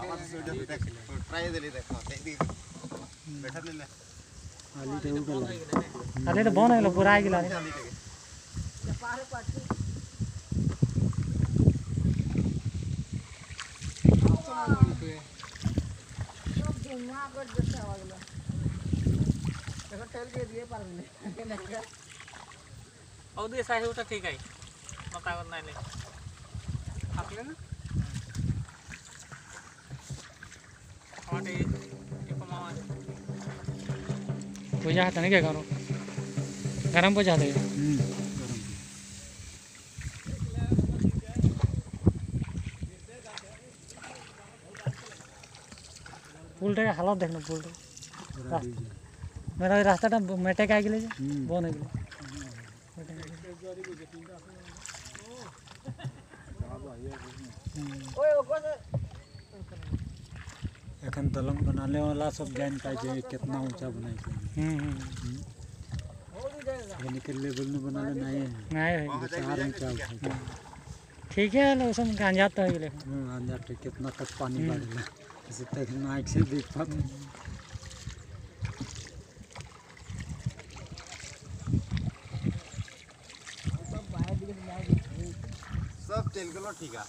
আমার সুইডেন দেখ ট্রাই দিলি দেখো এইদিকে বেটা নিলে আলিটা উঠে আরে এটা पूजा हाता नहीं क्या करो गरम पूजा दे पुलटे का हालत देखना पुलटे मेरा रास्ता टा मेटे का आगे ले बन हो गए एखन दलंग बनाने वाला सब जान पाए कितना ऊँचा बनाए हम्म, हम्म। हम्म। यानी के लेवल में बनाने नहीं है। नहीं है। चार ऊँचा? ठीक है लोसम गांजा तो है हाँ गांजा तो कितना तक पानी बाड़ेला इसे तक नाइट से देख पाते सब चल गलो ठीक है।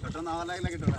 छोटा नावा लाग लगे टोला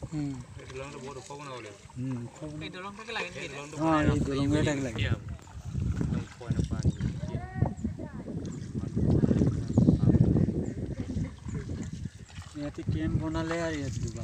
ইয়াতে কেম্প বনালে আৰু ইয়াত দিবা